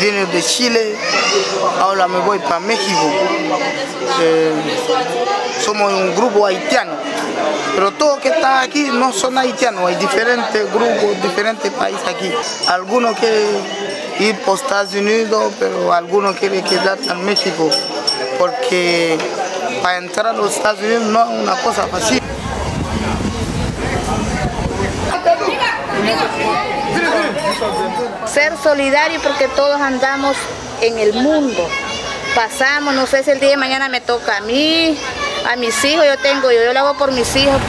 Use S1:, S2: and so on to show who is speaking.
S1: Vine de Chile, ahora me voy para México. Eh, somos un grupo haitiano, pero todos que están aquí no son haitianos, hay diferentes grupos, diferentes países aquí. Algunos quieren ir por Estados Unidos, pero algunos quieren quedarse en México, porque para entrar a los Estados Unidos no es una cosa fácil.
S2: Ser solidario porque todos andamos en el mundo. Pasamos, no sé si el día de mañana me toca a mí, a mis hijos, yo tengo, yo, yo lo hago por mis hijos.